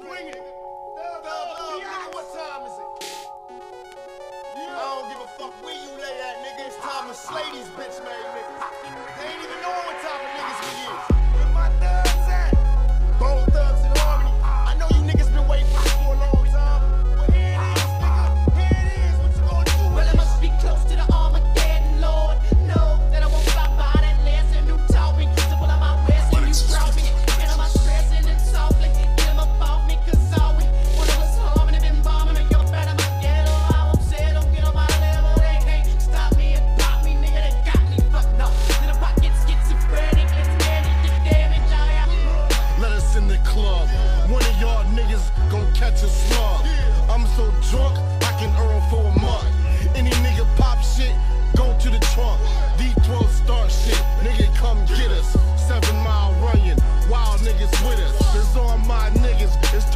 Bring it. Thug love, nigga, what time is it? I don't give a fuck where you lay at, nigga. It's time to slay these bitch made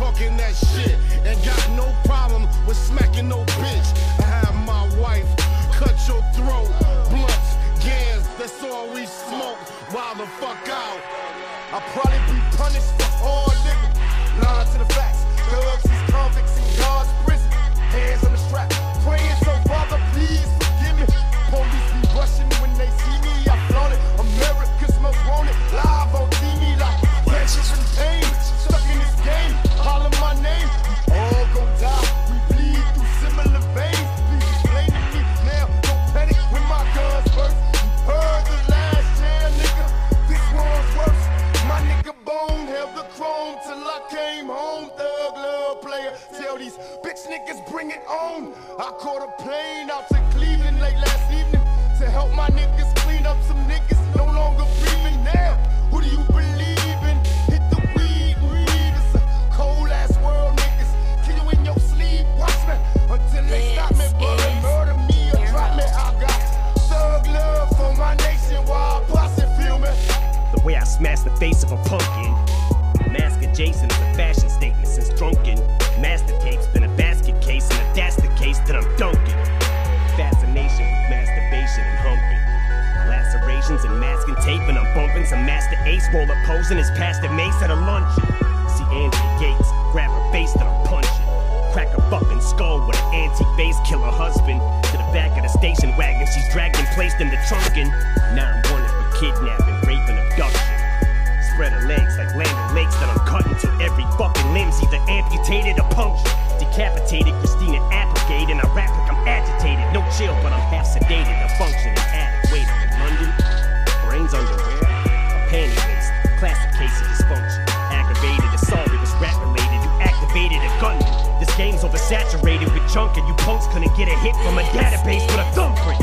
talking that shit. And got no problem with smacking no bitch. I have my wife cut your throat. Blunts, gans, that's all we smoke. Wild the fuck out. I'll probably be punished for all nigga. Line to the facts. Thugs bring it on. I caught a plane out to Cleveland late last evening to help my niggas clean up some niggas no longer breathing now. Who do you believe in? Hit the weed, weed. It's a cold ass world, niggas. Kill you in your sleep, watch me until they stop me, but murder me or drop me. I got thug love for my nation while posse feel me. The way I smash the face of a pumpkin. Mask of Jason is a fashion statement since drunken. Master tapes been a basket case, and if that's the case, then I'm dunking. Fascination with masturbation and humping. Lacerations and masking tape, and I'm bumping some master ace. Roll up posing his past the mace at a luncheon. See Angie Gates, grab her face that I'm punching. Crack a fucking skull with an antique face, kill her husband. To the back of the station wagon, she's dragged and placed in the trunkin'. Now I'm wanted for kidnapping, rape, and abduction. Spread her legs like Landon Lakes that I'm cutting till every fucking limb's either amputated or punctured. Decapitated Christina Applegate, and I rap like I'm agitated. No chill, but I'm half sedated. A functioning addict. Wait, I'm in London? Brains underwear? A panty waist. Classic case of dysfunction. Aggravated assault, it was rap related. You activated a gunman. This game's oversaturated with junk, and you punks couldn't get a hit from a database with a thumbprint.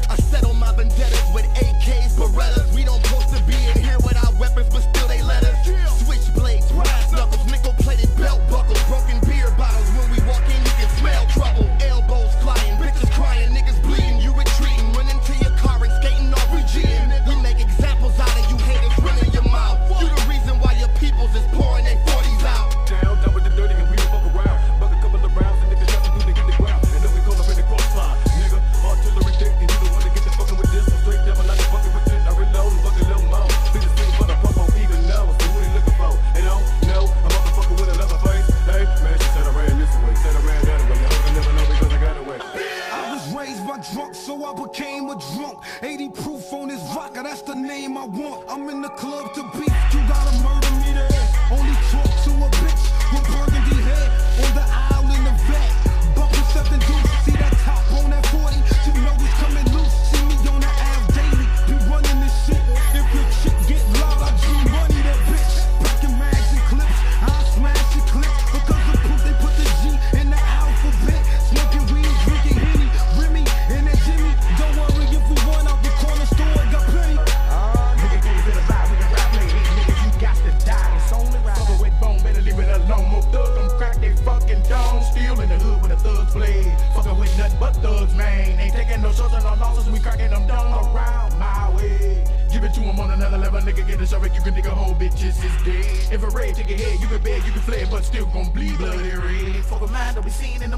I want. I'm in the club to beef, you gotta murder me there. Only talk to a bitch cracking them down around my way. Give it to him on another level, nigga. Get a shovel, you can dig a hole, bitches is dead. If a raid take a head, you can beg, you can fled, but still gon' bleed bloody red. Fuck a man that we seen in the